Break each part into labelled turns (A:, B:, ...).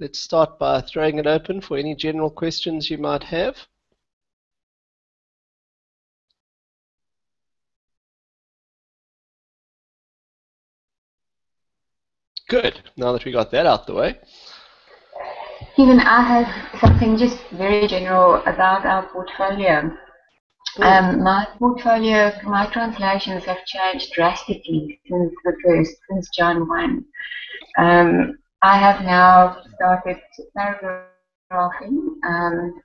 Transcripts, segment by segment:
A: let's start by throwing it open for any general questions you might have. Good. Now that we got that out the way.
B: Stephen, I have something just very general about our portfolio. Um, my portfolio, my translations have changed drastically since the first, since John 1. Um, I have now started paragraphing. Um,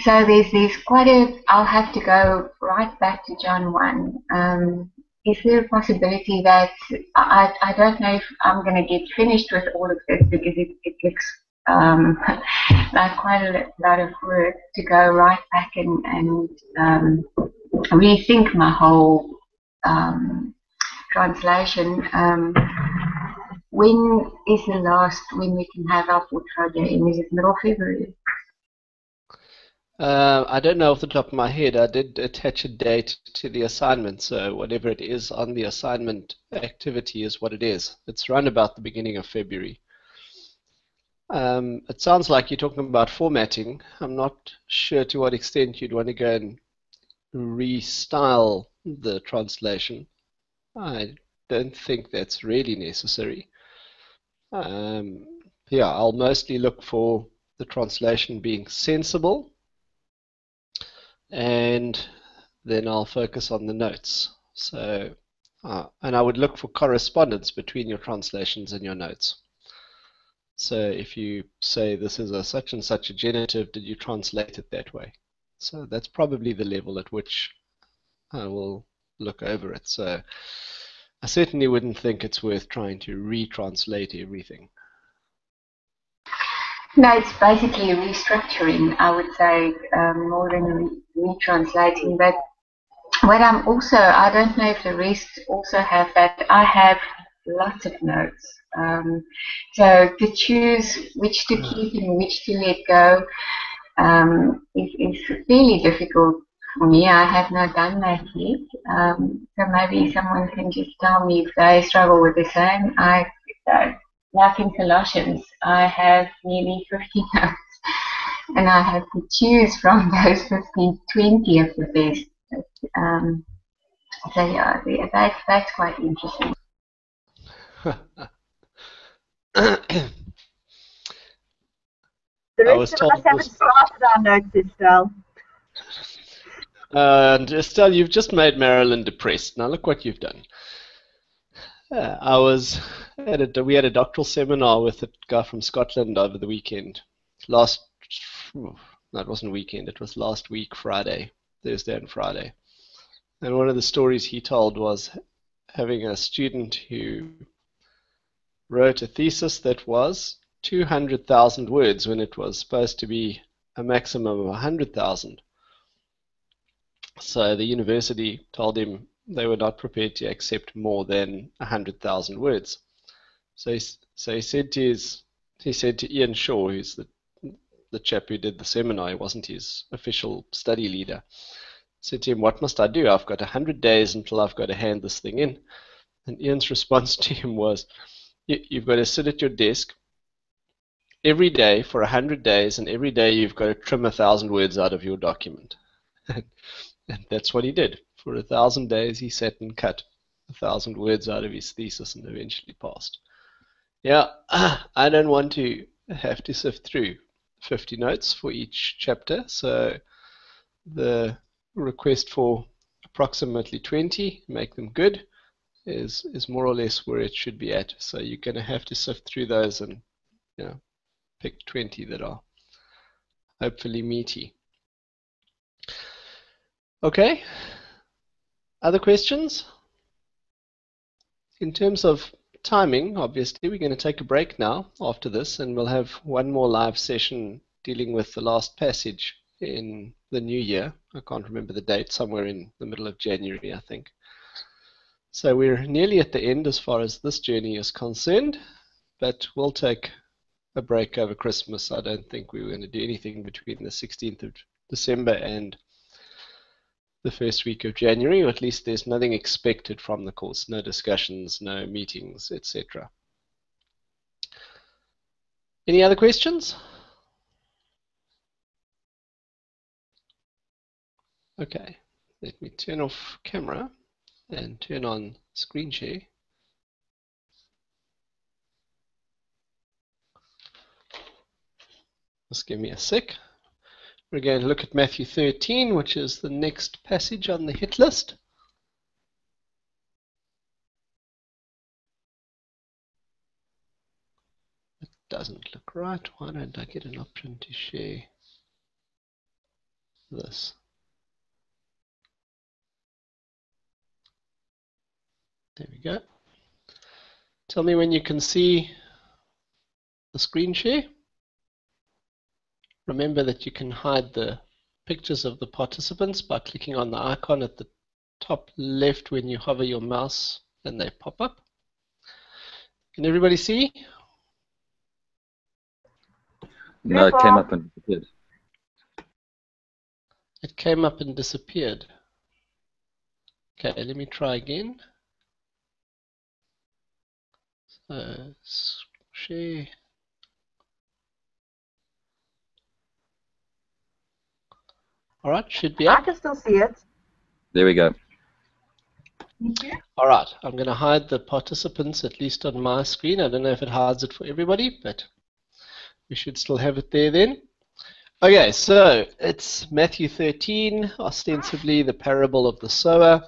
B: so there's, there's quite a, I'll have to go right back to John 1. Um, is there a possibility that I, I don't know if I'm going to get finished with all of this because it, it looks um, like quite a lot of work to go right back and, and um, rethink my whole um, translation. Um, when is the last when we can have our portfolio in? Is it middle February?
A: Uh, I don't know off the top of my head. I did attach a date to the assignment, so whatever it is on the assignment activity is what it is. It's around about the beginning of February. Um, it sounds like you're talking about formatting. I'm not sure to what extent you'd want to go and restyle the translation. I don't think that's really necessary. Um, yeah, I'll mostly look for the translation being sensible and then I'll focus on the notes. So, uh, and I would look for correspondence between your translations and your notes. So if you say this is a such and such a genitive, did you translate it that way? So that's probably the level at which I will look over it. So I certainly wouldn't think it's worth trying to retranslate everything.
B: No, it's basically restructuring, I would say, um, more than re retranslating. But what I'm also, I don't know if the rest also have that. I have lots of notes. Um, so to choose which to keep and which to let go um, is, is really difficult for me. I have not done that yet. Um, so maybe someone can just tell me if they struggle with the same. I, uh, like in Colossians, I have nearly 50 notes, and I have to choose from those 15, 20 of the best. Um, so yeah, that's, that's quite interesting.
C: the rest of us haven't started our notes, Estelle.
A: And Estelle, you've just made Marilyn depressed. Now look what you've done. Uh, I was at a, we had a doctoral seminar with a guy from Scotland over the weekend. Last, no, it wasn't weekend. It was last week, Friday, Thursday and Friday. And one of the stories he told was having a student who wrote a thesis that was 200,000 words when it was supposed to be a maximum of 100,000. So the university told him they were not prepared to accept more than 100,000 words. So he, so he said to his, he said to Ian Shaw, who's the, the chap who did the seminar, he wasn't his official study leader, said to him, what must I do? I've got 100 days until I've got to hand this thing in. And Ian's response to him was, you've got to sit at your desk every day for 100 days, and every day you've got to trim a thousand words out of your document. and that's what he did. For a thousand days, he sat and cut a thousand words out of his thesis and eventually passed. Yeah, I don't want to have to sift through 50 notes for each chapter, so the request for approximately 20, make them good, is, is more or less where it should be at. So you're going to have to sift through those and you know, pick 20 that are hopefully meaty. Okay, other questions? In terms of timing, obviously, we're going to take a break now after this, and we'll have one more live session dealing with the last passage in the new year. I can't remember the date, somewhere in the middle of January, I think. So we're nearly at the end as far as this journey is concerned, but we'll take a break over Christmas. I don't think we are going to do anything between the 16th of December and the first week of January, or at least there's nothing expected from the course, no discussions, no meetings, etc. Any other questions? Okay, let me turn off camera and turn on screen share. Just give me a sec. We're going to look at Matthew 13, which is the next passage on the hit list. It doesn't look right. Why don't I get an option to share this? There we go. Tell me when you can see the screen share. Remember that you can hide the pictures of the participants by clicking on the icon at the top left when you hover your mouse and they pop up. Can everybody see?
D: No, it came up and disappeared.
A: It came up and disappeared. Okay, let me try again. So, share. All right, should be up.
C: I can still see it.
D: There we go.
A: All right, I'm going to hide the participants at least on my screen. I don't know if it hides it for everybody, but we should still have it there then. Okay, so it's Matthew 13, ostensibly the parable of the sower.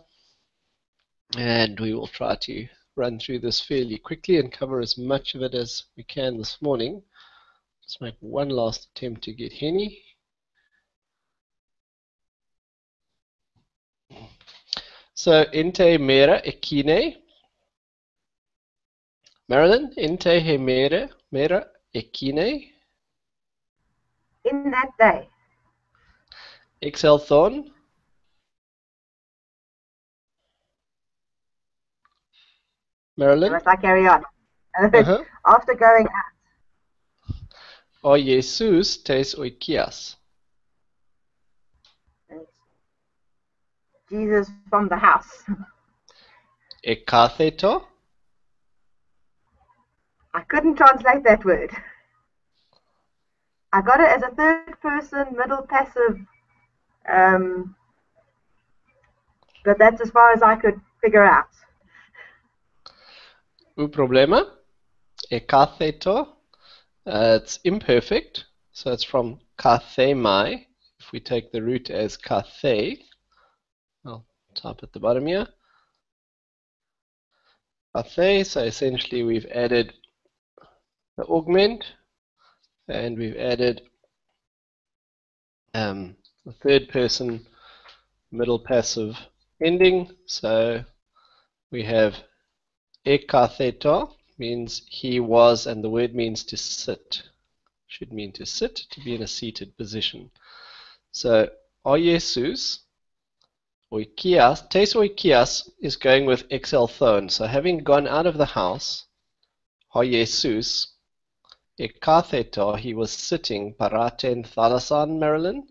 A: And we will try to run through this fairly quickly and cover as much of it as we can this morning. Let's make one last attempt to get Henny. So, ente mera ekine. Marilyn, ente he mera, mera ekine.
C: In that day,
A: Exelthon. Marilyn.
C: must I carry on?
A: Uh-huh.
C: After going out,
A: O Jesus tes oikias.
C: Jesus from the house.
A: Ekatheto.
C: I couldn't translate that word. I got it as a third person middle passive, um, but that's as far as I could figure out.
A: U problema. Ekatheto. Uh, it's imperfect, so it's from kathemai. If we take the root as kathe, I'll at the bottom here. Kathe, so essentially we've added the augment and we've added um, the third person middle passive ending. So we have ekatheto means he was, and the word means to sit. Should mean to sit, to be in a seated position. So, o Jesus, oikias, tes oikias is going with exelthon. So, having gone out of the house, o Jesus, ekatheto, he was sitting, paraten thalasan, Marilyn,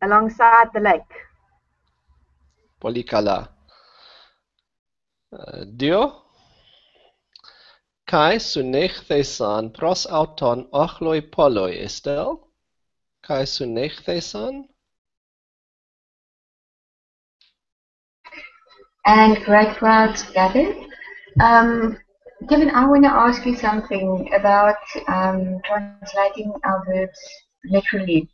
C: Alongside the lake.
A: polikala. Uh, Dio, kai sunech thesan pros auton ochloi poloi, Estelle? Kai sunech thesan?
B: And great crowds gathered. Um, Kevin, I want to ask you something about um, translating our verbs literally.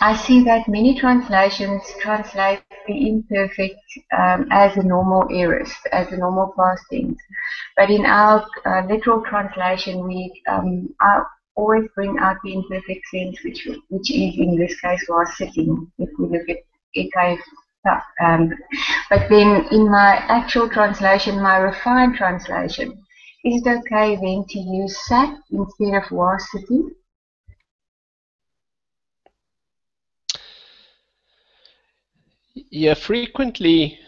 B: I see that many translations translate the imperfect um, as a normal aorist, as a normal past tense. But in our uh, literal translation, we um, always bring out the imperfect sense, which which is in this case was sitting. If we look at Um, but then in my actual translation, my refined translation, is it okay then to use sat instead of was sitting?
A: Yeah, frequently,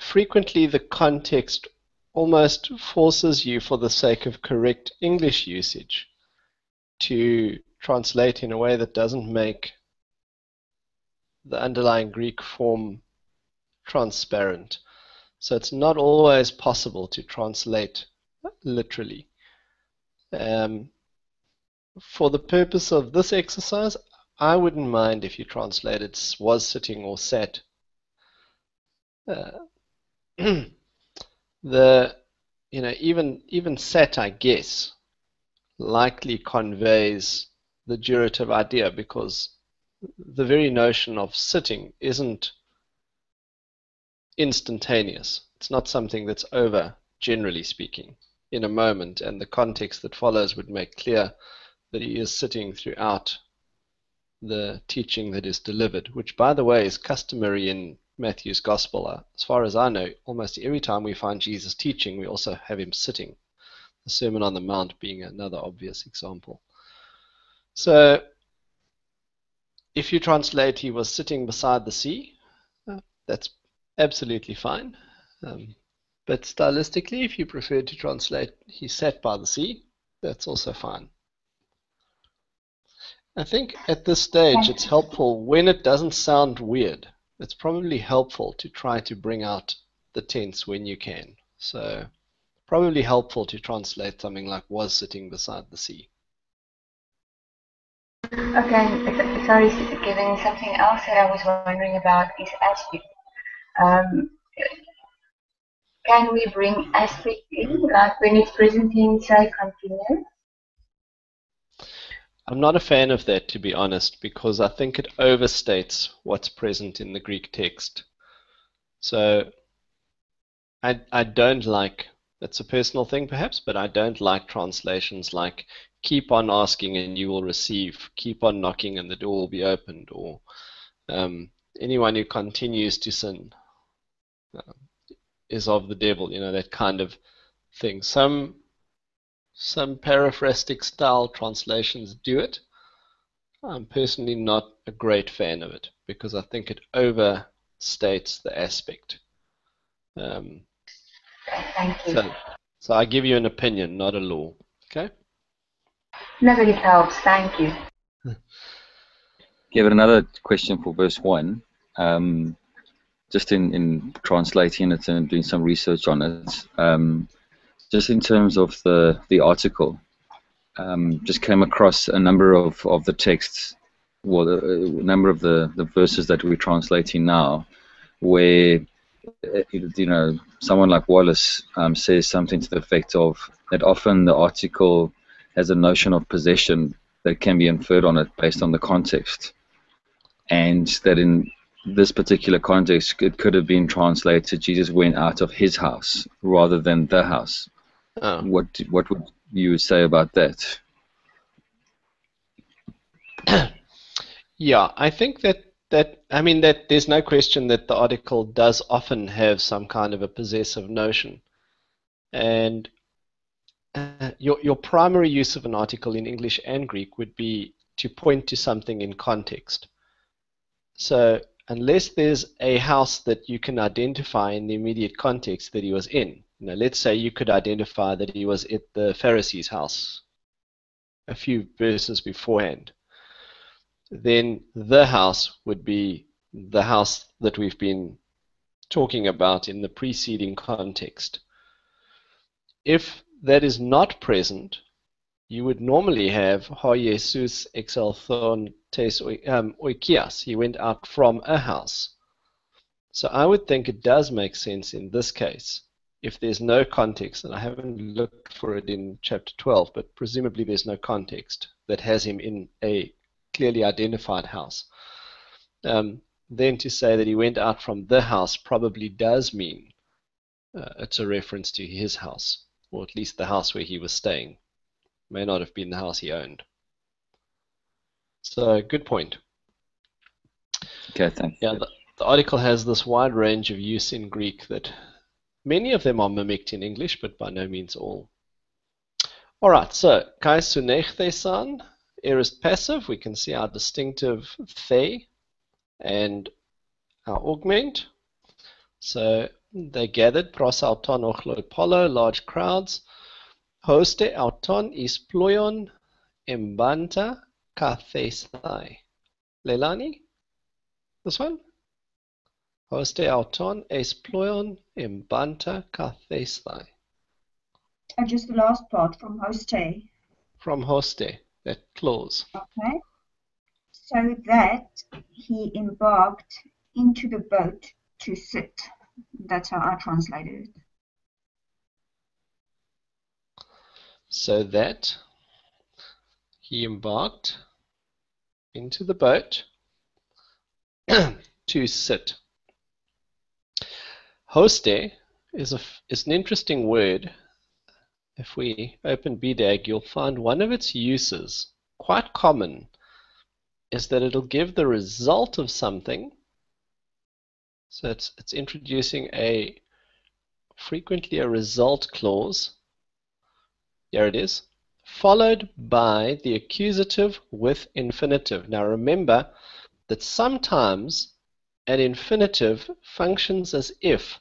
A: frequently the context almost forces you, for the sake of correct English usage, to translate in a way that doesn't make the underlying Greek form transparent. So it's not always possible to translate literally. Um, for the purpose of this exercise, I wouldn't mind if you translated was sitting or sat. Uh, the you know even even sat I guess likely conveys the durative idea because the very notion of sitting isn't instantaneous. It's not something that's over, generally speaking, in a moment, and the context that follows would make clear that he is sitting throughout the teaching that is delivered, which, by the way, is customary in Matthew's Gospel. Uh, as far as I know, almost every time we find Jesus teaching, we also have him sitting. The Sermon on the Mount being another obvious example. So, if you translate, he was sitting beside the sea, uh, that's absolutely fine. Um, but stylistically, if you prefer to translate, he sat by the sea, that's also fine. I think at this stage it's helpful when it doesn't sound weird. It's probably helpful to try to bring out the tense when you can. So probably helpful to translate something like was sitting beside the sea.
B: Okay, sorry, giving something else that I was wondering about is aspect. Um, can we bring aspect in, like when it's present tense, say?
A: I'm not a fan of that, to be honest, because I think it overstates what's present in the Greek text. So I, I don't like, that's a personal thing perhaps, but I don't like translations like keep on asking and you will receive, keep on knocking and the door will be opened, or um, anyone who continues to sin uh, is of the devil, you know, that kind of thing. Some some paraphrastic style translations do it. I'm personally not a great fan of it because I think it overstates the aspect. Um,
B: Thank you.
A: so, so I give you an opinion, not a law. Okay?
B: Never it helps. Thank you.
D: Give it another question for verse 1. Um, just in, in translating it and doing some research on it, um, just in terms of the the article, um, just came across a number of, of the texts, well, a number of the, the verses that we're translating now, where uh, you know someone like Wallace um, says something to the effect of that often the article has a notion of possession that can be inferred on it based on the context, and that in this particular context it could have been translated Jesus went out of his house rather than the house.
A: Oh.
D: What what would you say about that?
A: yeah, I think that that I mean that there's no question that the article does often have some kind of a possessive notion, and uh, your your primary use of an article in English and Greek would be to point to something in context. So unless there's a house that you can identify in the immediate context that he was in, you know, let's say you could identify that he was at the Pharisee's house a few verses beforehand. Then the house would be the house that we've been talking about in the preceding context. If that is not present, you would normally have ho Jesus exalthon tes um, oikias. He went out from a house. So I would think it does make sense in this case if there's no context, and I haven't looked for it in chapter 12, but presumably there's no context that has him in a clearly identified house, um, then to say that he went out from the house probably does mean uh, it's a reference to his house, or at least the house where he was staying. May not have been the house he owned. So, good point.
D: Okay, thanks.
A: Yeah, the, the article has this wide range of use in Greek that Many of them are mimicked in English, but by no means all. All right, so kai sunechthesan, aorist passive, we can see our distinctive the and our augment. So they gathered pros auton polo, large crowds. Hoste auton is ployon embanta kathesai. Leilani? This one? Hoste auton es ployon imbanta kathestai.
E: or just the last part from hoste?
A: From hoste, that clause.
E: Okay. So that he embarked into the boat to sit. That's how I translated it.
A: So that he embarked into the boat to sit. Hoste is, a, is an interesting word. If we open BDAG, you'll find one of its uses, quite common, is that it'll give the result of something. So it's, it's introducing a frequently a result clause. Here it is. Followed by the accusative with infinitive. Now remember that sometimes an infinitive functions as if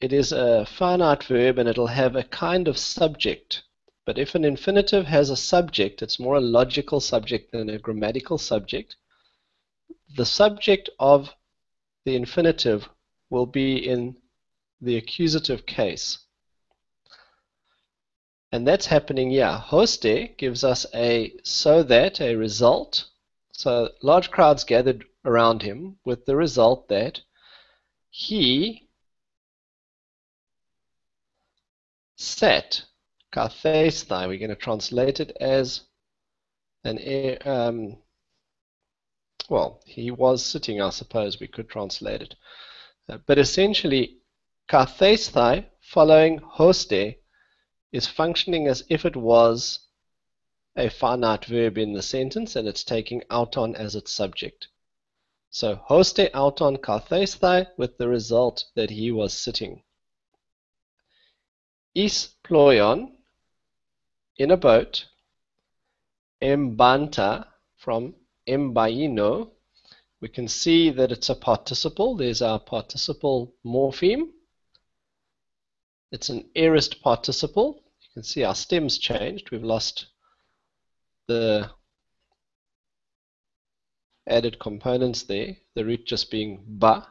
A: it is a finite verb and it'll have a kind of subject. But if an infinitive has a subject, it's more a logical subject than a grammatical subject. The subject of the infinitive will be in the accusative case. And that's happening here. Hoste gives us a so that, a result. So large crowds gathered around him with the result that he set kathestai. We're going to translate it as an um, well, he was sitting, I suppose we could translate it. Uh, but essentially, kathestai following hoste is functioning as if it was a finite verb in the sentence and it's taking auton as its subject. So hoste auton kathestai with the result that he was sitting is ployon in a boat, embanta from embaino, we can see that it's a participle. There's our participle morpheme. It's an aorist participle. You can see our stem's changed. We've lost the added components there, the root just being ba.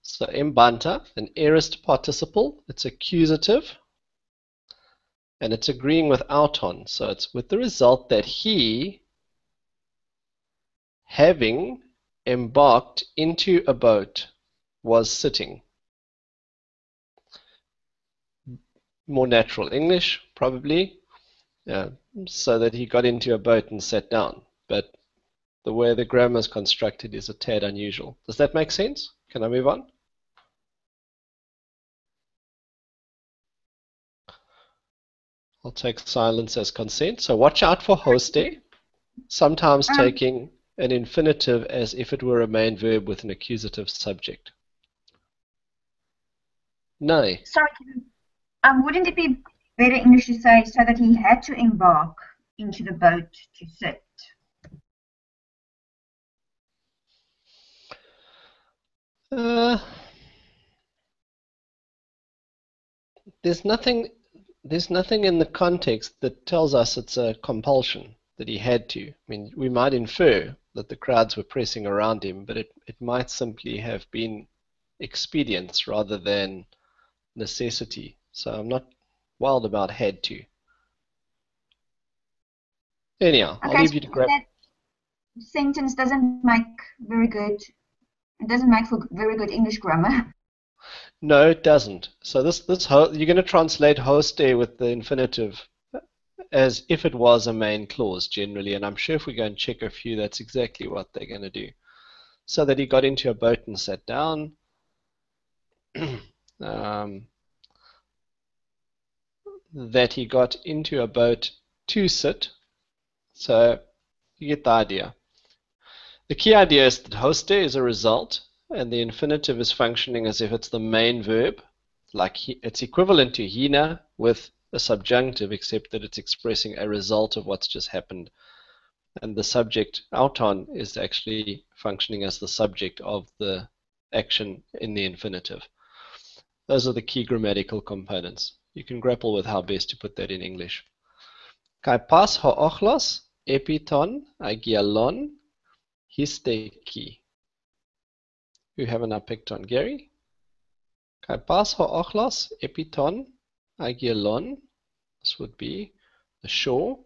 A: So embanta, an aorist participle, it's accusative and it's agreeing with auton. So it's with the result that he, having embarked into a boat, was sitting. More natural English, probably, yeah, so that he got into a boat and sat down. But the way the grammar is constructed is a tad unusual. Does that make sense? Can I move on? I'll take silence as consent. So watch out for hoste, sometimes um, taking an infinitive as if it were a main verb with an accusative subject. No.
E: Sorry, um, wouldn't it be better English to say so that he had to embark into the boat to sit?
A: Uh, there's nothing there's nothing in the context that tells us it's a compulsion that he had to. I mean, we might infer that the crowds were pressing around him, but it, it might simply have been expedience rather than necessity. So I'm not wild about had to. Anyhow, okay, I'll leave you to grab. That
E: sentence doesn't make very good. It doesn't make for very good English grammar.
A: No, it doesn't. So this this you're going to translate host hoste with the infinitive as if it was a main clause generally, and I'm sure if we go and check a few, that's exactly what they're going to do. So that he got into a boat and sat down. um, that he got into a boat to sit. So you get the idea. The key idea is that host hoste is a result and the infinitive is functioning as if it's the main verb, like he, it's equivalent to hina with a subjunctive, except that it's expressing a result of what's just happened. And the subject auton is actually functioning as the subject of the action in the infinitive. Those are the key grammatical components. You can grapple with how best to put that in English. Kai pas ho ochlos epiton agialon histeki you have an apecton. Gary? Kai pas ho ochlos epiton agilon This would be the shore.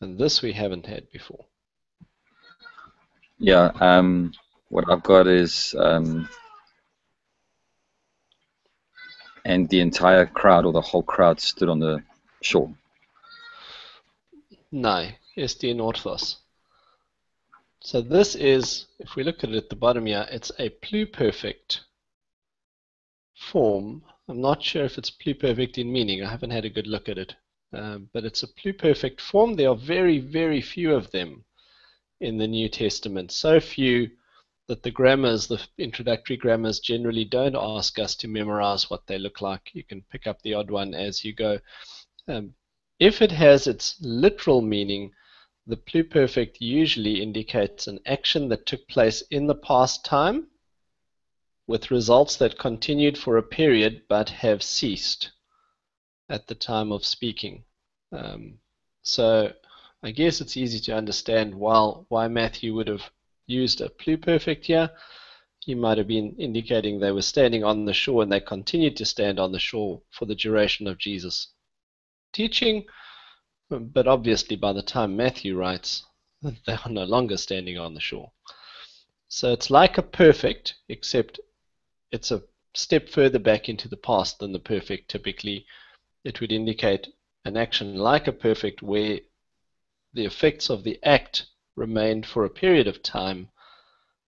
A: And this we haven't had before.
D: Yeah, um, what I've got is, um, and the entire crowd or the whole crowd stood on the shore.
A: No, est in orthos. So this is, if we look at it at the bottom here, it's a pluperfect form. I'm not sure if it's pluperfect in meaning. I haven't had a good look at it. Um, but it's a pluperfect form. There are very, very few of them in the New Testament. So few that the grammars, the introductory grammars, generally don't ask us to memorize what they look like. You can pick up the odd one as you go. Um, if it has its literal meaning, the pluperfect usually indicates an action that took place in the past time with results that continued for a period but have ceased at the time of speaking. Um, so I guess it's easy to understand while, why Matthew would have used a pluperfect here. He might have been indicating they were standing on the shore and they continued to stand on the shore for the duration of Jesus' teaching. But obviously, by the time Matthew writes, they are no longer standing on the shore. So it's like a perfect, except it's a step further back into the past than the perfect typically. It would indicate an action like a perfect where the effects of the act remained for a period of time,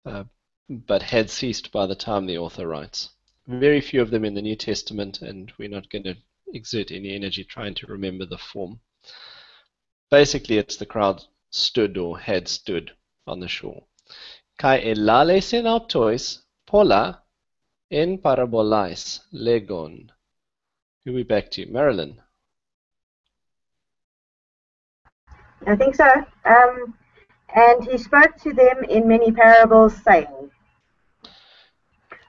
A: uh, but had ceased by the time the author writes. Very few of them in the New Testament, and we're not going to exert any energy trying to remember the form. Basically, it's the crowd stood or had stood on the shore. Kai elales en autois pola en parabolais legon. Who we back to? Marilyn.
C: I think so. Um, and he spoke to them in many parables, saying,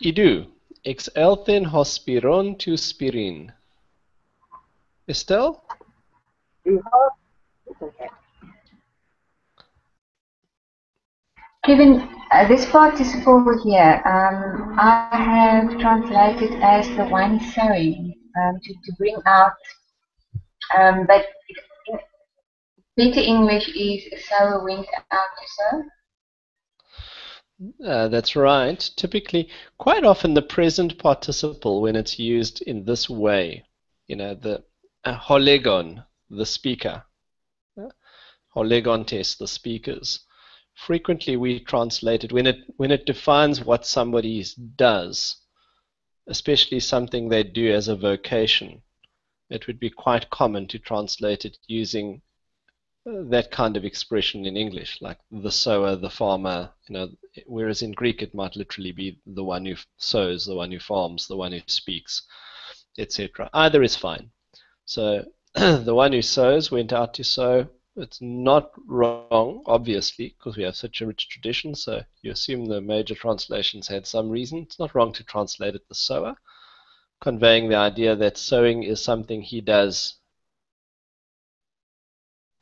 A: Idu, ex elthen hospiron tu spirin. Estelle?
B: Kevin, uh, this participle here, um, I have translated as the one sowing um, to, to bring out, um, but better English is sower went out to sow.
A: Uh, that's right. Typically, quite often the present participle, when it's used in this way, you know, the uh, holegon, the speaker, uh, holegontes, the speakers. Frequently, we translate it when it when it defines what somebody does, especially something they do as a vocation. It would be quite common to translate it using that kind of expression in English, like the sower, the farmer, you know, whereas in Greek it might literally be the one who sows, the one who farms, the one who speaks, etc. Either is fine. So the one who sows went out to sow. It's not wrong, obviously, because we have such a rich tradition. So you assume the major translations had some reason. It's not wrong to translate it the sower, conveying the idea that sowing is something he does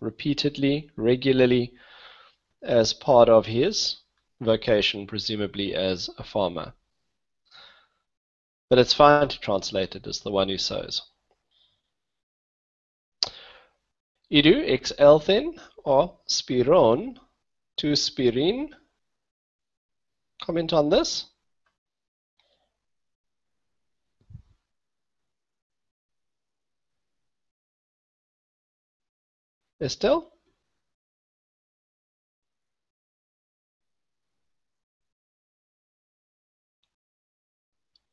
A: repeatedly, regularly, as part of his vocation, presumably as a farmer. But it's fine to translate it as the one who sows. Idu ex elthen or spirone to spirine. Comment on this? Estelle?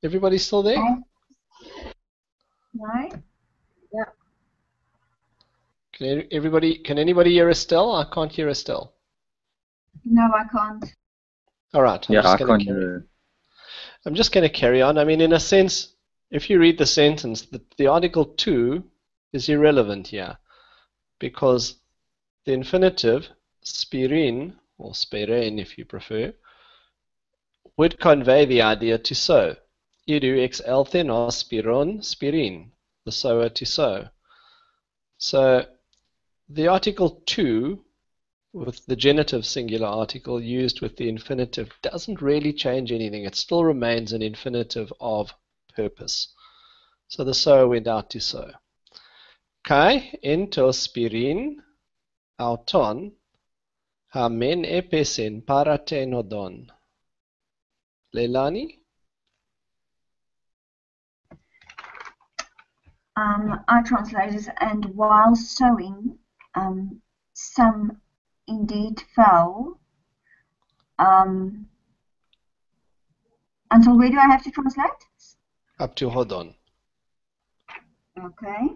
A: Everybody still there?
E: No?
A: Can everybody? Can anybody hear Estelle? I can't hear Estelle.
E: No, I can't.
A: All right. I'm
D: yeah,
A: just
D: I
A: gonna
D: can't
A: carry-
D: hear.
A: I'm just going to carry on. I mean, in a sense, if you read the sentence, the, the article to is irrelevant here because the infinitive spirin, or spirein if you prefer, would convey the idea to sow. Idu ex elthen or spiron spirin, the sower to sow. So the article to with the genitive singular article used with the infinitive doesn't really change anything. It still remains an infinitive of purpose. So the sower went out to sow. Kai entospirin auton hamen epesen paratenodon. Leilani?
E: Um, I translated, and while sowing, um, some indeed fell. Um, until where do I have to translate?
A: Up to Hodon.
E: Okay.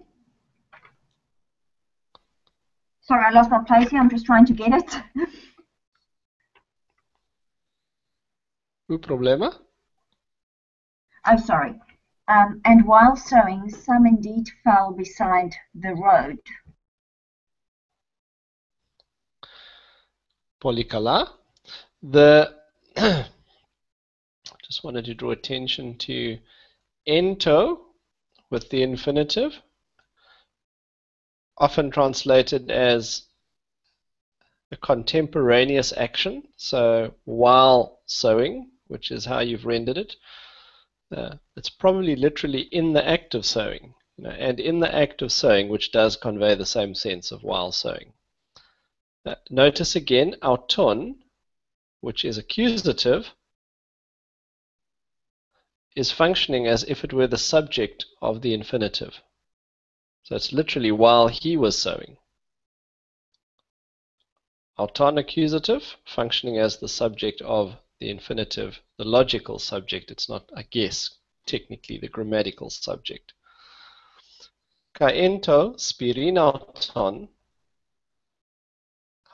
E: Sorry, I lost my place here. I'm just trying to get it.
A: O problema?
E: I'm sorry. Um, and while sowing, some indeed fell beside the road.
A: Polikala. The just wanted to draw attention to ento with the infinitive, often translated as a contemporaneous action. So while sowing, which is how you've rendered it, uh, it's probably literally in the act of sowing. You know, and in the act of sowing, which does convey the same sense of while sowing. Uh, notice again, auton, which is accusative, is functioning as if it were the subject of the infinitive. So it's literally while he was sowing. Auton accusative, functioning as the subject of the infinitive, the logical subject. It's not, I guess, technically the grammatical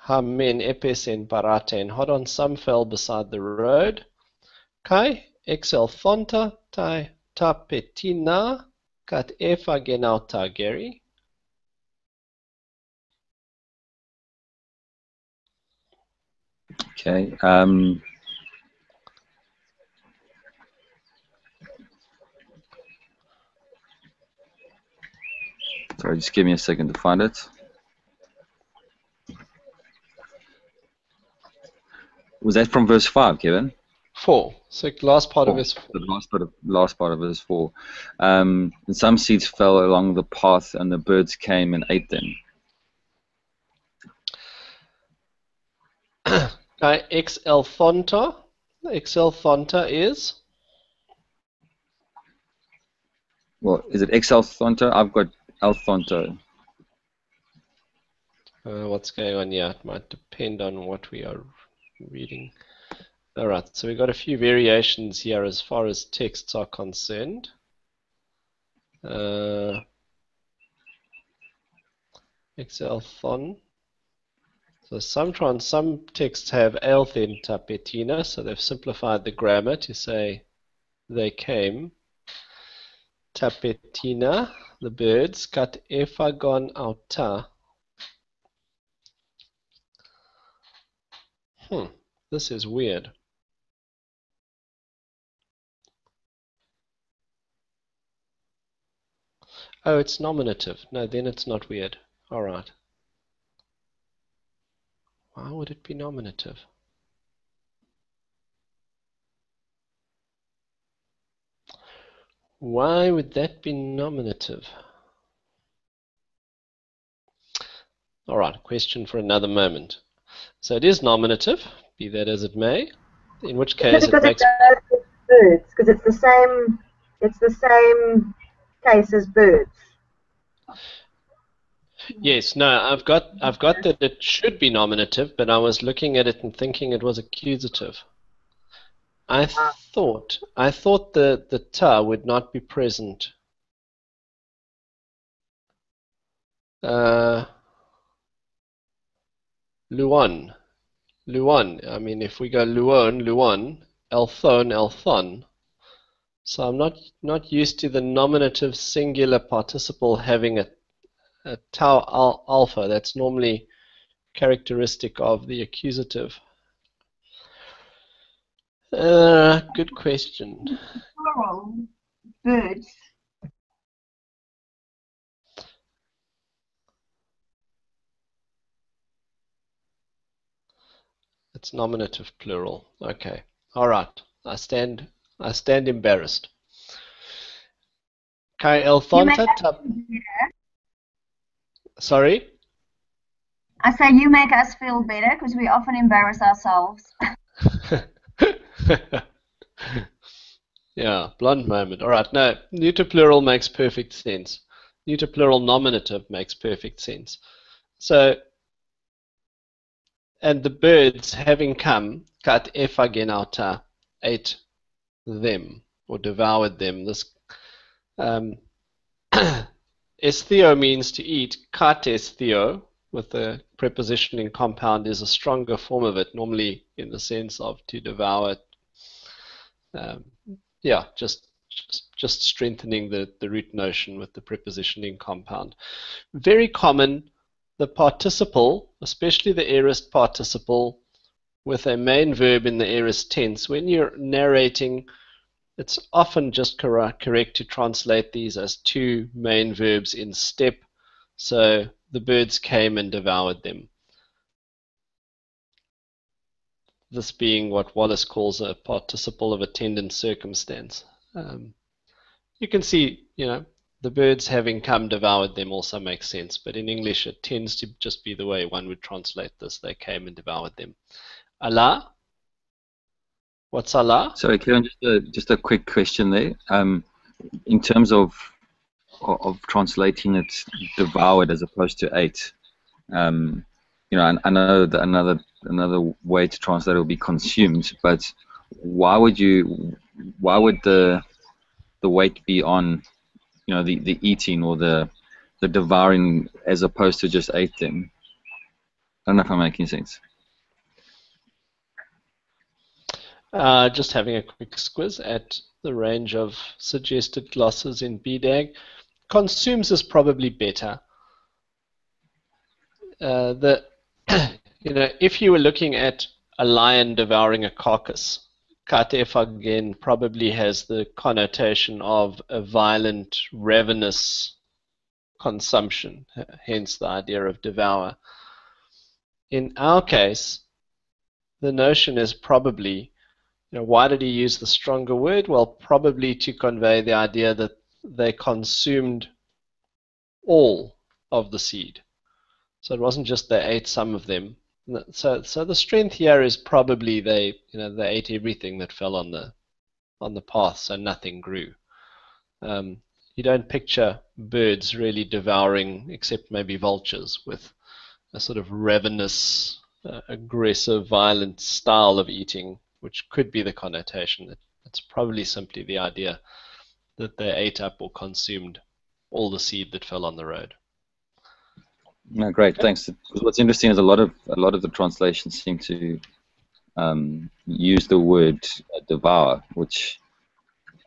A: subject. Kaento spirinauton hamen epesen paraten hodon some fell beside the road. Kai exelfonta tai tapetina kat efa genauta geri.
D: Okay. Um, sorry, just give me a second to find it. Was that from verse 5, Kevin?
A: Four. So last part of
D: Four.
A: verse
D: The last part of last part of verse four. Um, and some seeds fell along the path, and the birds came and ate them.
A: Kai exelfonta. Exelfonta is
D: Well, is it exalthonto? I've got althonto.
A: Uh, what's going on here? It might depend on what we are reading. All right, so we've got a few variations here as far as texts are concerned. Uh, Exelthon. So some trans, some texts have Elthen tapetina, so they've simplified the grammar to say they came. Tapetina, the birds, kat ephagon auta. Hmm, this is weird. Oh, it's nominative. No, then it's not weird. All right. Why would it be nominative? Why would that be nominative? All right, question for another moment. So it is nominative, be that as it may, in which case
C: because
A: it makes
C: it birds, because it's the same. It's the same case as birds.
A: Yes, no, I've got I've got that it should be nominative, but I was looking at it and thinking it was accusative. I thought I thought the the ta would not be present. Uh, Luon, Luon. I mean, if we go Luon, Luon, Elthon, Elthon. So I'm not not used to the nominative singular participle having a a tau al alpha. That's normally characteristic of the accusative. Uh, good question.
E: Plural birds.
A: It's nominative plural. Okay. All right. I stand. I stand embarrassed. Kai
E: You may
A: elthonta
E: have
A: tap.
E: to do that.
A: Sorry?
E: I say you make us feel better because we often embarrass ourselves.
A: yeah, blunt moment. All right, no, neuter plural makes perfect sense. Neuter plural nominative makes perfect sense. So, and the birds having come, cut efagenauta, ate them or devoured them. This um, estheo means to eat. Kat estheo, with the prepositioning compound, is a stronger form of it, normally in the sense of to devour. Um, yeah, just, just just strengthening the, the root notion with the prepositioning compound. Very common, the participle, especially the aorist participle, with a main verb in the aorist tense. When you're narrating, it's often just correct, correct to translate these as two main verbs in step. So the birds came and devoured them. This being what Wallace calls a participle of attendant circumstance. Um, you can see, you know, the birds having come devoured them also makes sense, but in English it tends to just be the way one would translate this. They came and devoured them. Allah? What's Allah?
D: Sorry, Kieran, just a, just a quick question there. Um, in terms of of translating it devoured as opposed to ate, um, you know, I, I know that another another way to translate it would be consumed, but why would you why would the the weight be on you know the, the eating or the the devouring as opposed to just ate them? I don't know if I'm making sense.
A: Uh, just having a quick squiz at the range of suggested glosses in BDAG. Consumes is probably better. Uh, the you know if you were looking at a lion devouring a carcass, again probably has the connotation of a violent, ravenous consumption, hence the idea of devour. In our case, the notion is probably you know, why did he use the stronger word? Well, probably to convey the idea that they consumed all of the seed. So it wasn't just they ate some of them. So, so the strength here is probably they, you know, they ate everything that fell on the, on the path, so nothing grew. Um, you don't picture birds really devouring, except maybe vultures, with a sort of ravenous, uh, aggressive, violent style of eating which could be the connotation. It's probably simply the idea that they ate up or consumed all the seed that fell on the road.
D: No, great, thanks. What's interesting is a lot of a lot of the translations seem to um, use the word devour, which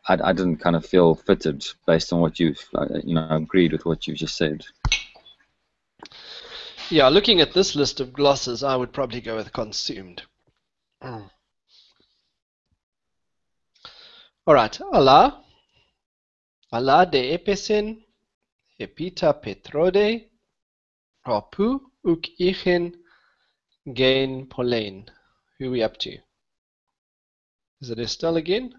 D: I, I, didn't kind of feel fitted based on what you've uh, you know agreed with what you've just said.
A: Yeah, looking at this list of glosses, I would probably go with consumed. Alright, Allah. Allah de epesen, epita petrode, uk ichen gain. Who are we up to? Is it Estelle again?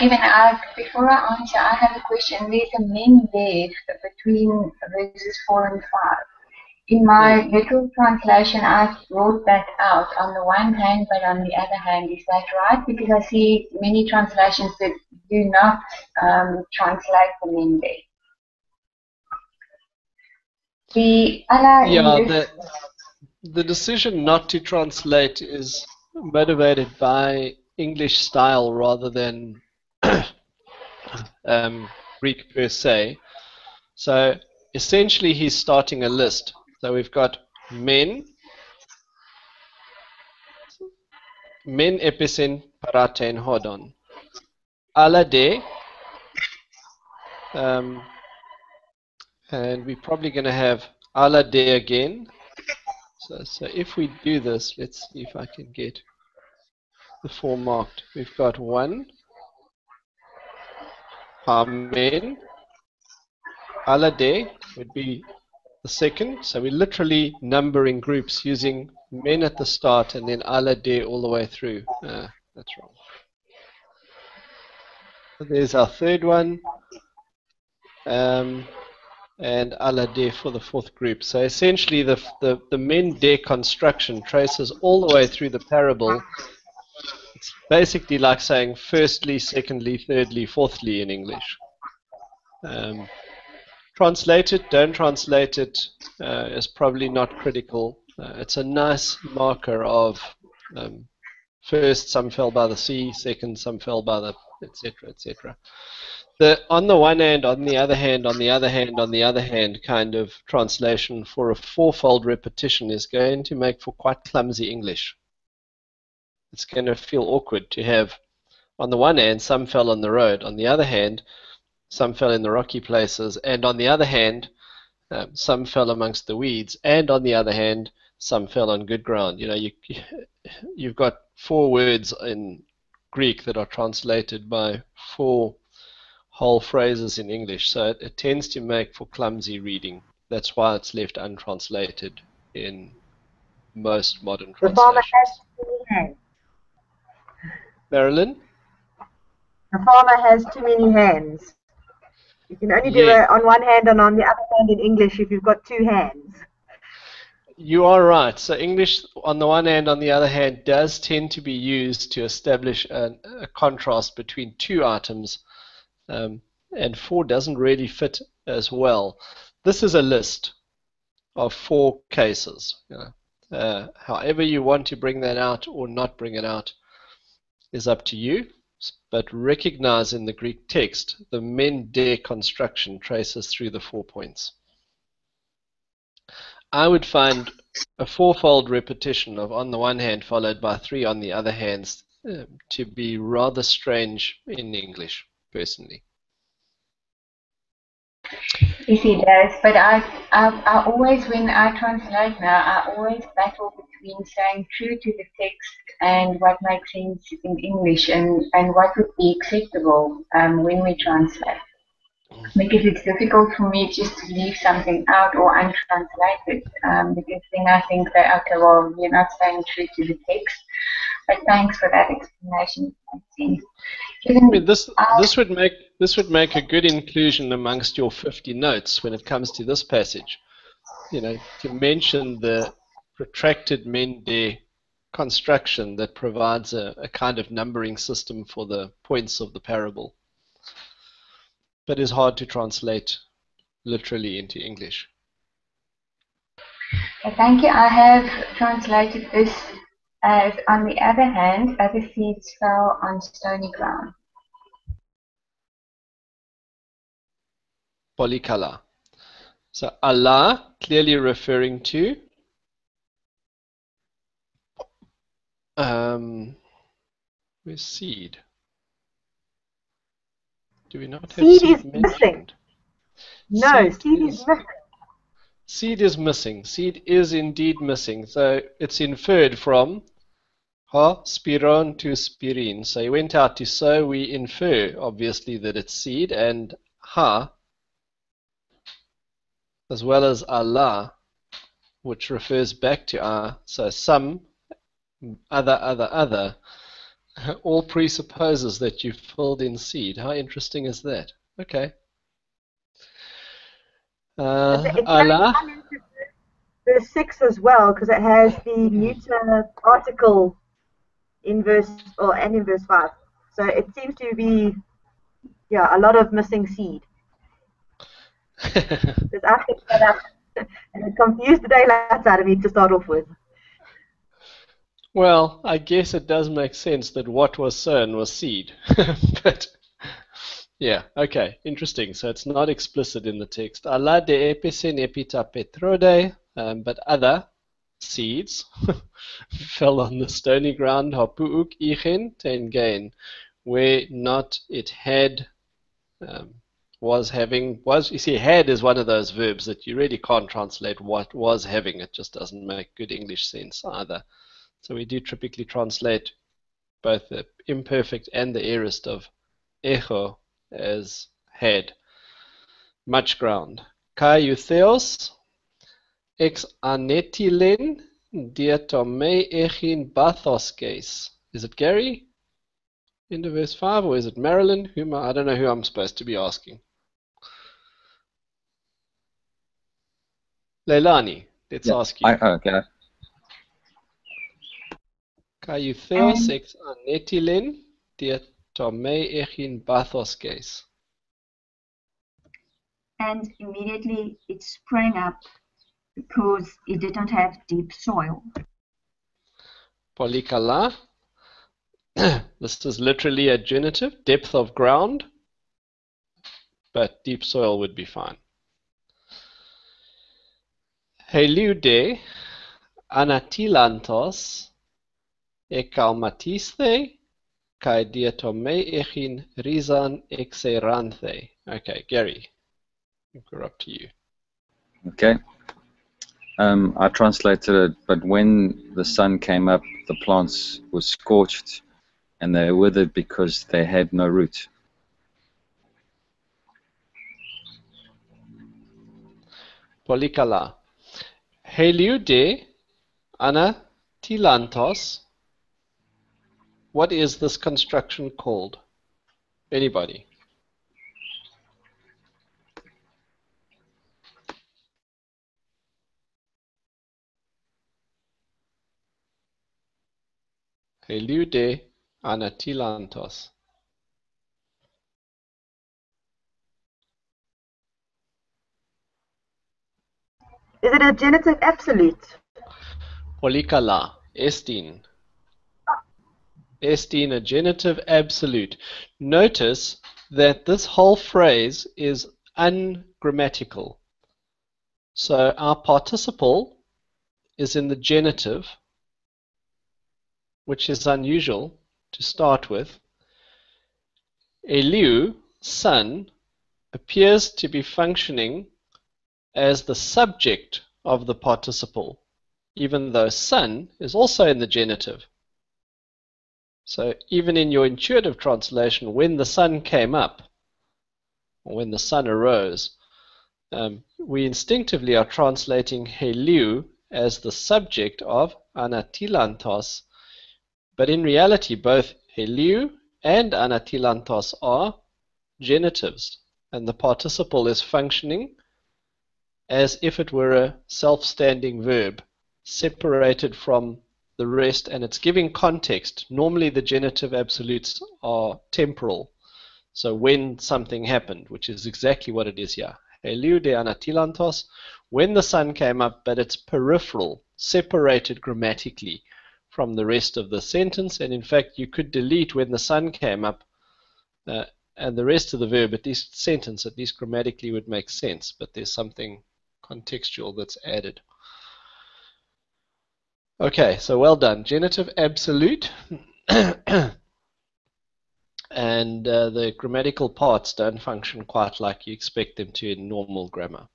B: Even I, before I answer, I have a question. There's a men there between verses 4 and 5 in my little translation, I wrote that out on the one hand, but on the other hand, is that right? Because I see many translations that do not um, translate the men de. The
A: yeah, the, the decision not to translate is motivated by English style rather than um, Greek per se. So essentially, he's starting a list so we've got men, men episen paraten hodon. Alade, um, and we're probably going to have alade again. So, so if we do this, let's see if I can get the form marked. We've got one, Amen, alade would be the second. So we're literally numbering groups using men at the start and then ala de all the way through. Uh, that's wrong. So there's our third one. um, and Alade for the fourth group. So essentially, the, the, the men de construction traces all the way through the parable. It's basically like saying firstly, secondly, thirdly, fourthly in English. Um, translate it, don't translate it uh, is probably not critical. Uh, it's a nice marker of um, first some fell by the sea, second some fell by the etc. etc. The on the one hand, on the other hand, on the other hand, on the other hand kind of translation for a fourfold repetition is going to make for quite clumsy English. It's going to feel awkward to have on the one hand some fell on the road, on the other hand some fell in the rocky places, and on the other hand um, some fell amongst the weeds, and on the other hand some fell on good ground. You know, you you've got four words in Greek that are translated by four whole phrases in English, so it, it tends to make for clumsy reading. That's why it's left untranslated in most modern
C: The farmer
A: translations.
C: has too many hands.
A: Marilyn?
C: The farmer has too many hands. You can only do
A: Yeah.
C: it on one hand and on the other hand in English if you've got two hands.
A: You are right. So English, on the one hand, on the other hand, does tend to be used to establish a contrast between two items, um, and four doesn't really fit as well. This is a list of four cases. You know. uh, however you want to bring that out or not bring it out is up to you. But recognize in the Greek text the men de construction traces through the four points. I would find a fourfold repetition of on the one hand followed by three on the other hands um, to be rather strange in English, personally.
B: Yes, it does. But I, I, I always, when I translate now, I always battle between saying true to the text and what makes sense in English and, and what would be acceptable um, when we translate. Because it's difficult for me just to leave something out or untranslated. Um, because then I think that, okay, well, you're not saying true to the text. But thanks for that explanation. It makes sense.
A: I
B: Given
A: this
B: I-
A: this would make this would make a good inclusion amongst your 50 notes when it comes to this passage. You know, to mention the protracted men de construction that provides a, a kind of numbering system for the points of the parable, but is hard to translate literally into English.
B: Uh, Thank you. I have translated this as, on the other hand, other seeds fell on stony ground.
A: Polikala. So Allah clearly referring to um, where's seed? Do we not have
C: Seed
A: seed
C: is
A: mentioned?
C: missing. No,
A: Seed
C: seed
A: is-
C: is missing.
A: Seed is missing. Seed is indeed missing. So it's inferred from ha spiron to spirin. So he went out to sow. We infer obviously that it's seed and ha as well as Allah, which refers back to ah. So some other other other all presupposes that you've filled in seed. How interesting is that? Okay. Uh, Allah.
C: verse 6 as well because it has the neuter article in verse or and in verse 5. So it seems to be yeah, a lot of missing seed. Because I picked that up and it confused the daylights out of me to start off with.
A: Well, I guess it does make sense that what was sown was seed. but yeah, okay, interesting. So it's not explicit in the text. Allah de episen epita petrode, um, but other seeds fell on the stony ground, hapuuk ichen ten gain, where not it had um, was having was you see had is one of those verbs that you really can't translate what was having. It just doesn't make good English sense either. So we do typically translate both the imperfect and the aorist of echo as had. Much ground. Kai eutheos ex anetilen diatome echin bathosges. Is it Gary? Into verse 5 or is it Marilyn? Whom I, I don't know who I'm supposed to be asking. Leilani, let's
D: Yeah,
A: ask you.
D: I, oh, okay.
A: Kai theos
E: Um,
A: ex anetilen diatomei echin bathos case.
E: And immediately it sprang up because it didn't have deep soil.
A: Polikala. this is literally a genitive, depth of ground, but deep soil would be fine. Heliude anatilantos ekalmatiste kai diatome echin rizan exeranthe. Okay, Gary, I we're up to you.
D: Okay. Um, I translated it, but when the sun came up, the plants were scorched and they withered because they had no root.
A: Polikala. Heliude anatilantos. What is this construction called? Anybody? Heliude anatilantos.
C: Is it a genitive absolute?
A: Polikala. Estin. Estin, a genitive absolute. Notice that this whole phrase is ungrammatical. So our participle is in the genitive, which is unusual to start with. Eliu, sun, appears to be functioning as the subject of the participle, even though sun is also in the genitive. So even in your intuitive translation, when the sun came up, or when the sun arose, um, we instinctively are translating Heliu as the subject of Anatilantos, but in reality both Heliu and Anatilantos are genitives, and the participle is functioning as if it were a self-standing verb, separated from the rest, and it's giving context. Normally the genitive absolutes are temporal, so when something happened, which is exactly what it is here. Eliu de anatilantos, when the sun came up, but it's peripheral, separated grammatically from the rest of the sentence, and in fact you could delete when the sun came up, uh, and the rest of the verb, at least sentence, at least grammatically would make sense, but there's something contextual that's added. Okay, so well done. Genitive absolute. and uh, the grammatical parts don't function quite like you expect them to in normal grammar.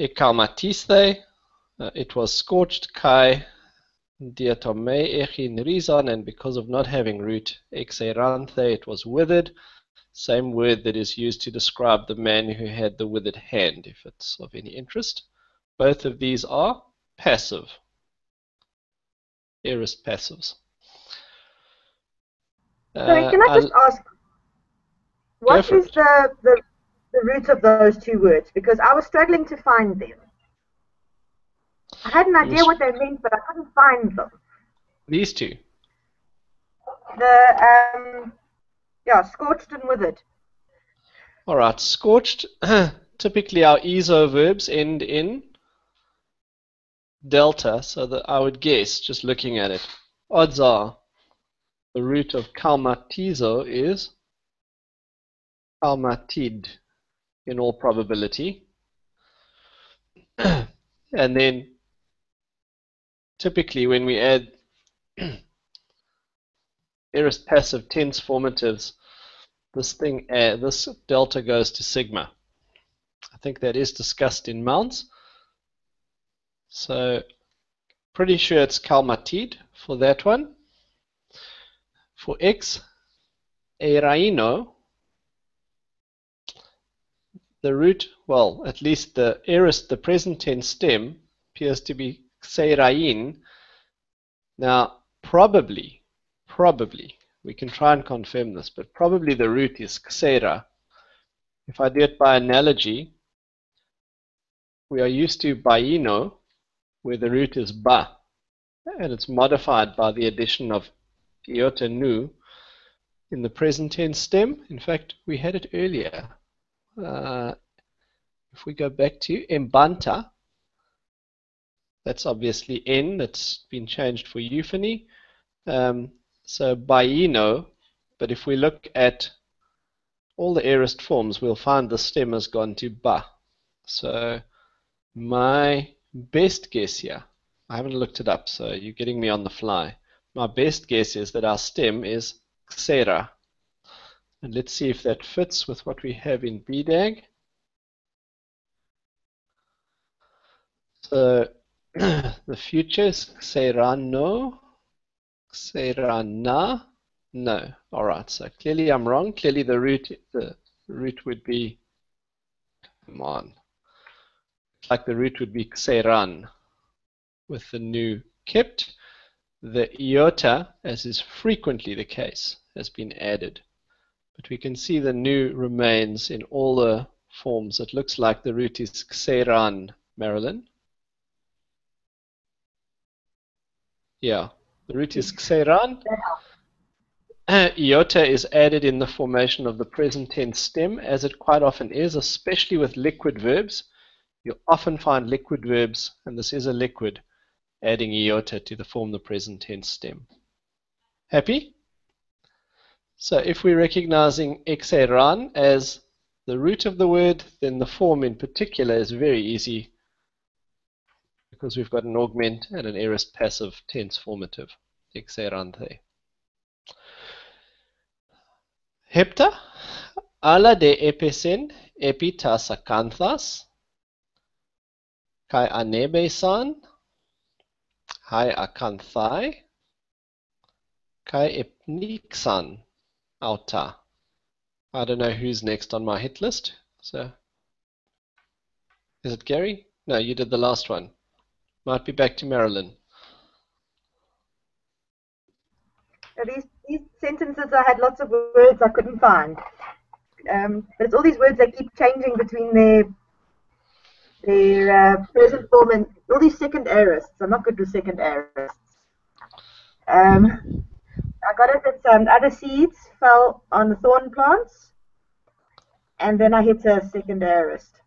A: Ekalmatiste, uh, it was scorched kai diatome echin rizan, and because of not having root, exeranthe, it was withered. Same word that is used to describe the man who had the withered hand, if it's of any interest. Both of these are passive, aorist passives.
C: Sorry,
A: Uh,
C: can I just
A: I'll-
C: ask, what is
A: it.
C: the, the the root of those two words? Because I was struggling to find them. I had an idea what they meant, but I couldn't find them.
A: these two.
C: The um, yeah, scorched and withered.
A: All right, scorched. Typically, our ezo verbs end in delta, so that I would guess, just looking at it, odds are the root of kalmatizo is kalmatid in all probability. and then typically when we add aorist passive tense formatives, this thing, uh, this delta goes to sigma. I think that is discussed in Mounce. So pretty sure it's kalmatid for that one. For x, eraino, the root, well, at least the aorist, the present tense stem, appears to be xerain. Now, probably, probably, we can try and confirm this, but probably the root is xera. If I do it by analogy, we are used to baino, where the root is ba, and it's modified by the addition of iota nu in the present tense stem. In fact, we had it earlier. Uh, if we go back to embanta, that's obviously n that's been changed for euphony. Um, so baino, but if we look at all the aorist forms, we'll find the stem has gone to ba. So my best guess here, I haven't looked it up, so you're getting me on the fly. My best guess is that our stem is xera. And let's see if that fits with what we have in BDAG. So the future is xerano, xerana. No. All right. So clearly I'm wrong. Clearly the root the root would be come on. Like the root would be xeran with the nu kept. The iota, as is frequently the case, has been added. But we can see the nu remains in all the forms. It looks like the root is xeran, Marilyn. Yeah, the root is mm-hmm. xeran. Iota is added in the formation of the present tense stem, as it quite often is, especially with liquid verbs. You'll often find liquid verbs, and this is a liquid, adding iota to the form the present tense stem. Happy? So if we're recognizing xeran as the root of the word, then the form in particular is very easy because we've got an augment and an aorist passive tense formative, exerante. Hepta, ala de epesen epitas acanthas, kai anebesan, hai acanthai, kai epnixan, auta. I don't know who's next on my hit list. So, is it Gary? No, you did the last one. Might be back to Marilyn.
C: These, these sentences, I had lots of words I couldn't find. Um, but it's all these words that keep changing between their their uh, present form and all these second aorists. I'm not good with second aorists. Um, I got it that um, other seeds fell on the thorn plants, and then I hit a second aorist.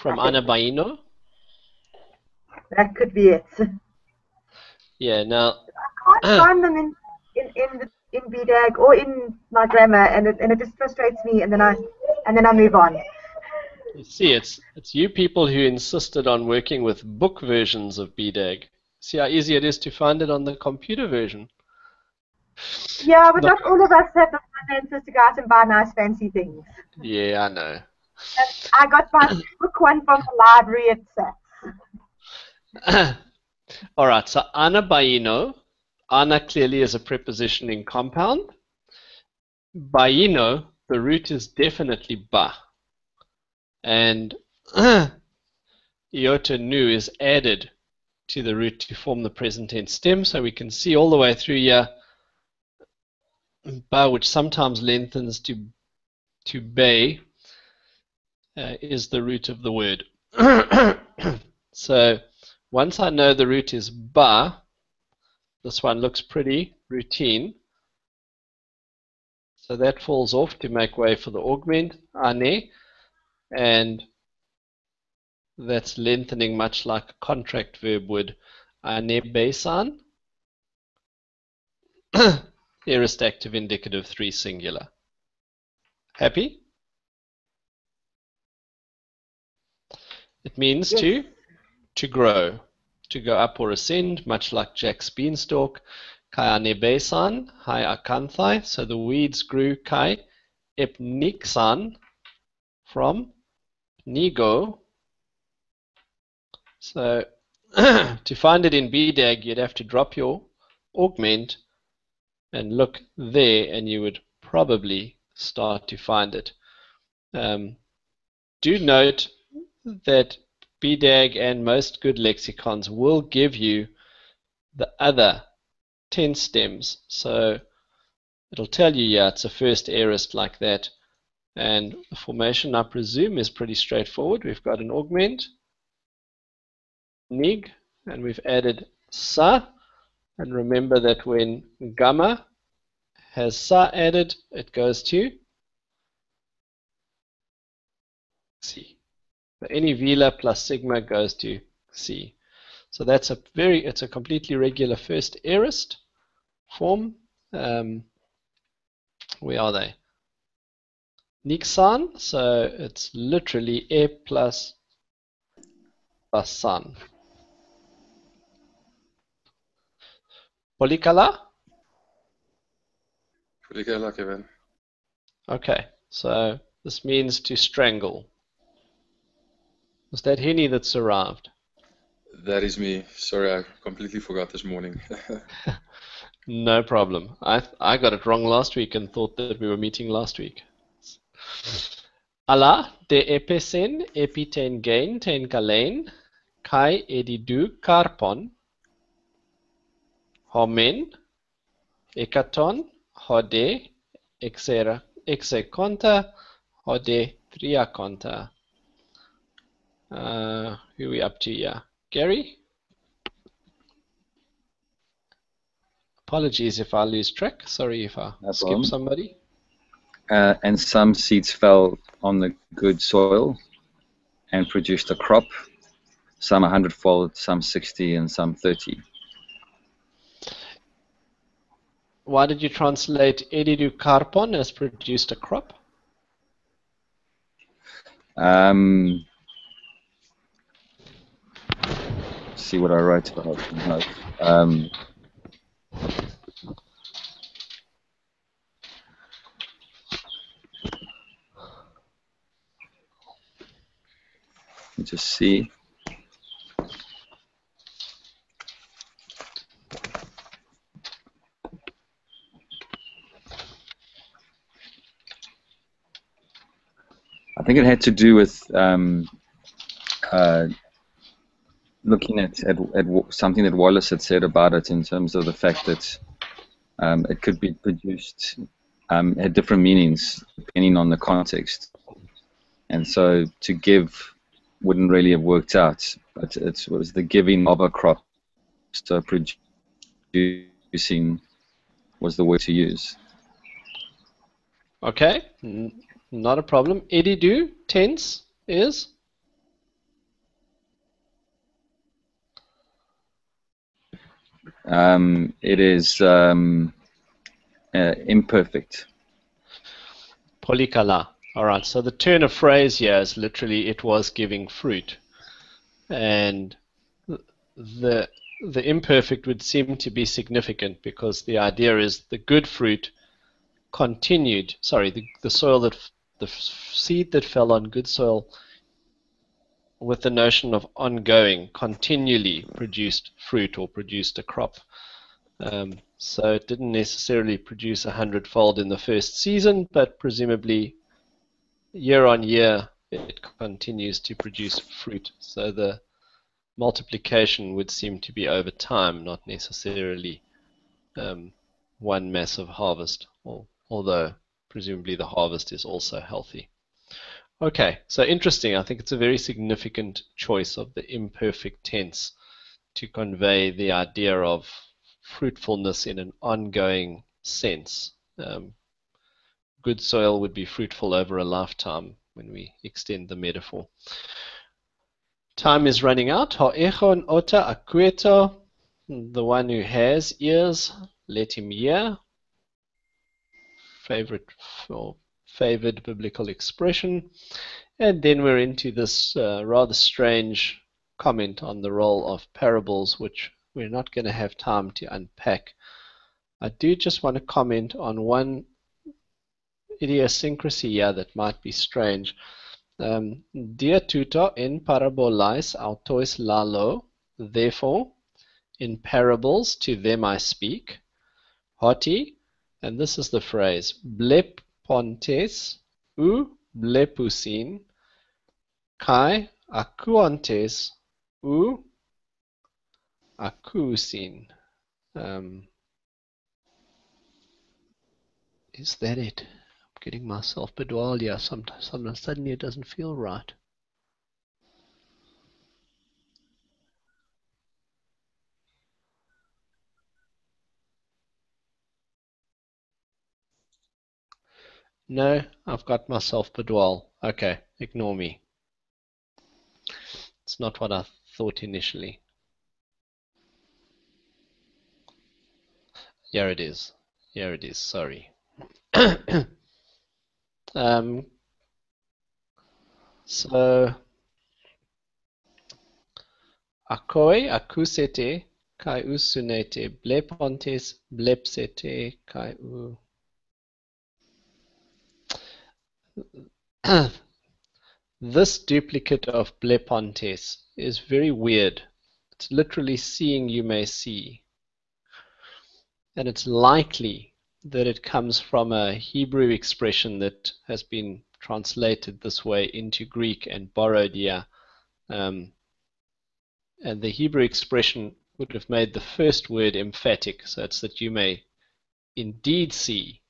A: From Ana Baino?
C: That could be it.
A: Yeah, now.
C: I can't ah. find them in in in, the, in BDAG or in my grammar, and it and it just frustrates me, and then I and then I move on.
A: You see, it's it's you people who insisted on working with book versions of BDAG. See how easy it is to find it on the computer version.
C: Yeah, but not all of us have the finances to go out and buy nice fancy things.
A: Yeah, I know.
C: And I got my book one from the library itself.
A: All right, so ana baino. Ana clearly is a preposition in compound. Baino, the root is definitely ba. And iota nu is added to the root to form the present tense stem. So we can see all the way through here ba, which sometimes lengthens to to bay, uh, is the root of the word. so once I know the root is ba, this one looks pretty routine. So that falls off to make way for the augment, ah, ane, and that's lengthening much like a contract verb would, ane besan. Aorist active indicative 3 singular. Happy? It means
C: Yes.
A: to to grow, to go up or ascend, much like Jack's beanstalk. Kai anebesan, hai akanthai. So the weeds grew kai epnixan from nigo. So to find it in BDAG, you'd have to drop your augment and look there, and you would probably start to find it. Um, do note that BDAG and most good lexicons will give you the other tense stems. So it'll tell you, yeah, it's a first aorist like that. And the formation, I presume, is pretty straightforward. We've got an augment, nig, and we've added sa. And remember that when gamma has sa added, it goes to C. Any velar plus sigma goes to C. So that's a very, it's a completely regular first aorist form. Um, where are they? Nixon, so it's literally A plus plus sun. Polikala?
F: Polikala, Kevin.
A: Okay, so this means to strangle. Was that Henny that's arrived?
F: That is me. Sorry, I completely forgot this morning.
A: no problem. I I got it wrong last week and thought that we were meeting last week. Allah de epesen epiten gain ten kalein kai edidu karpon homen ekaton hode exera execonta hode triaconta. Uh, who are we up to here? Gary? Apologies if I lose track. Sorry if I
D: No
A: skip
D: problem.
A: somebody.
D: Uh, and some seeds fell on the good soil and produced a crop. Some 100 fold, some 60, and some 30.
A: Why did you translate Edidu Karpon as produced a crop?
D: Um, see what I write about the note. Um, just see. I think it had to do with um, uh, looking at, at, at something that Wallace had said about it in terms of the fact that um, it could be produced um, had different meanings depending on the context. And so to give wouldn't really have worked out, but it was the giving of a crop, so producing was the word to use.
A: Okay, not a problem. Edidu tense is
D: Um, it is um, uh, imperfect.
A: Polikala. All right, so the turn of phrase here is literally it was giving fruit. And the the imperfect would seem to be significant because the idea is the good fruit continued, sorry, the, the soil that the seed that fell on good soil with the notion of ongoing, continually produced fruit or produced a crop. Um, so it didn't necessarily produce a hundredfold in the first season, but presumably year on year it continues to produce fruit. So the multiplication would seem to be over time, not necessarily um, one massive harvest, although presumably the harvest is also healthy. Okay, so interesting. I think it's a very significant choice of the imperfect tense to convey the idea of fruitfulness in an ongoing sense. Um, good soil would be fruitful over a lifetime when we extend the metaphor. Time is running out. Ho'echon ota acueto, the one who has ears, let him hear. Favorite or favored biblical expression. And then we're into this uh, rather strange comment on the role of parables, which we're not going to have time to unpack. I do just want to comment on one idiosyncrasy here that might be strange. Um, Dia tuto in parabolais autois lalo, therefore, in parables to them I speak. Hoti, and this is the phrase, blep pontes u blepusin, kai akuantes u akusin. Um, is that it? I'm getting myself here. Sometimes, sometimes suddenly it doesn't feel right. No, I've got myself bedwell. Okay, ignore me. It's not what I thought initially. Here it is. Here it is. Sorry. um, so, akoi akusete kai usunete blepontes blepsete kai u. this duplicate of blepontes is very weird. It's literally seeing you may see. And it's likely that it comes from a Hebrew expression that has been translated this way into Greek and borrowed here. Um, and the Hebrew expression would have made the first word emphatic, so it's that you may indeed see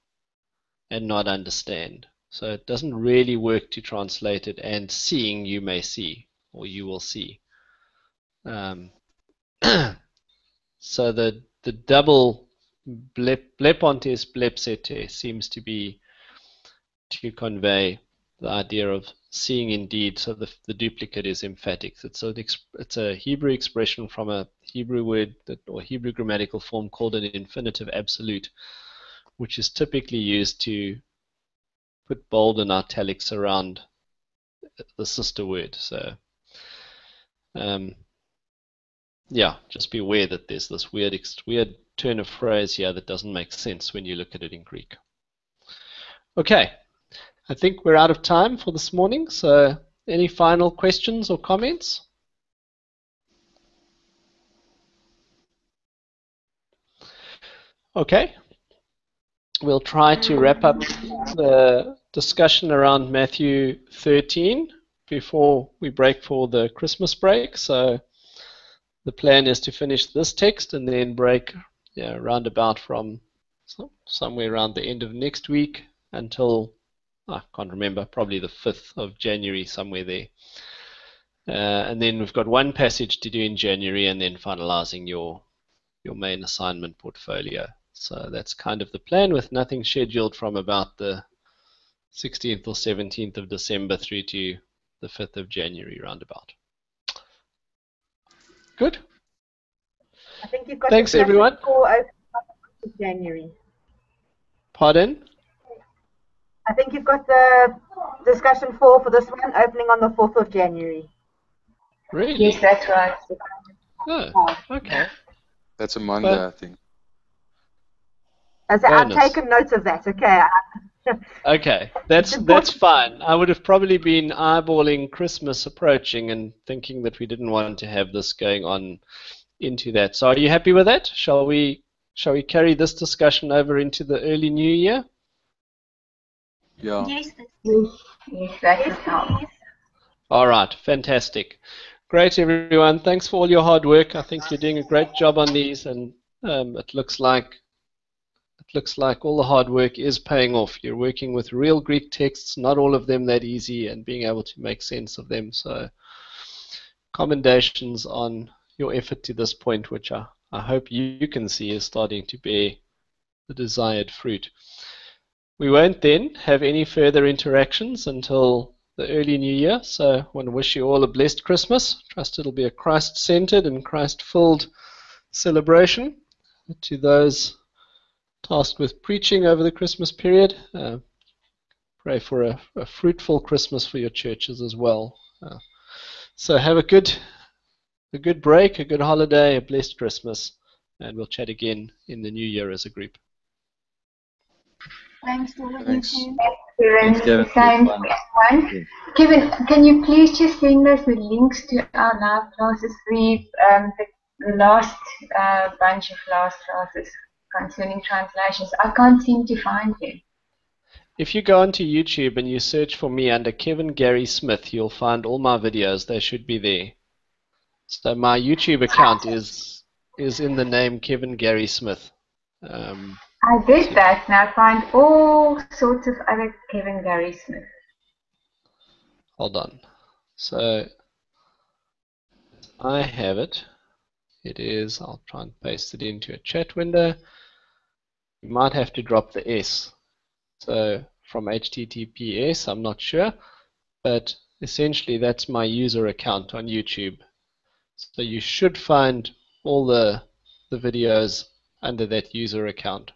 A: and not understand. So it doesn't really work to translate it and seeing you may see or you will see. Um, so the the double blepontes blepsete seems to be to convey the idea of seeing indeed. So the the duplicate is emphatic. It's a it's a Hebrew expression from a Hebrew word that, or Hebrew grammatical form called an infinitive absolute, which is typically used to put bold and italics around the sister word. So, um, yeah, just be aware that there's this weird, weird turn of phrase here that doesn't make sense when you look at it in Greek. Okay, I think we're out of time for this morning. So, any final questions or comments? Okay, we'll try to wrap up the discussion around Matthew 13 before we break for the Christmas break. So the plan is to finish this text and then break yeah, round about from somewhere around the end of next week until I can't remember, probably the 5th of January, somewhere there. Uh, and then we've got one passage to do in January and then finalizing your your main assignment portfolio. So that's kind of the plan with nothing scheduled from about the 16th or 17th of December through to the 5th of January roundabout. Good.
C: I think you've got
A: Thanks everyone.
C: January.
A: Pardon?
C: I think you've got the discussion four for this one opening on the 4th of January.
A: Really?
B: Yes, that's right.
A: Oh, okay.
F: That's a Monday,
A: But-
F: I think.
C: As I- I've taken notes of that. Okay.
A: Okay, that's that's fine. I would have probably been eyeballing Christmas approaching and thinking that we didn't want to have this going on into that. So are you happy with that? Shall we shall we carry this discussion over into the early new year?
F: Yeah.
E: Yes, that's
B: Yes, yes, that would help.
A: All right, fantastic. Great, everyone. Thanks for all your hard work. I think you're doing a great job on these, and um, it looks like it looks like all the hard work is paying off. You're working with real Greek texts, not all of them that easy, and being able to make sense of them. So, commendations on your effort to this point, which I, I hope you, you can see is starting to bear the desired fruit. We won't then have any further interactions until the early new year. So I want to wish you all a blessed Christmas. Trust it'll be a Christ centered and Christ filled celebration. To those tasked with preaching over the Christmas period, uh, pray for a, a fruitful Christmas for your churches as well. Uh, so have a good a good break, a good holiday, a blessed Christmas, and we'll chat again in the new year as a group.
E: thanks to all of you
F: Thanks.
E: too.
B: Kevin,
D: Kevin.
B: same one. Kevin, can you please just send us the links to our live classes, the, um, the last uh, bunch of last classes concerning translations? I can't seem to find them.
A: If you go onto YouTube and you search for me under Kevin Gary Smith, you'll find all my videos. They should be there. So my YouTube account is is in the name Kevin Gary Smith. Um,
B: I did that and I find all sorts of other Kevin Gary Smith.
A: Hold on. So I have it. It is, I'll try and paste it into a chat window. You might have to drop the S. So from HTTPS, I'm not sure, but essentially that's my user account on YouTube. So you should find all the, the videos under that user account.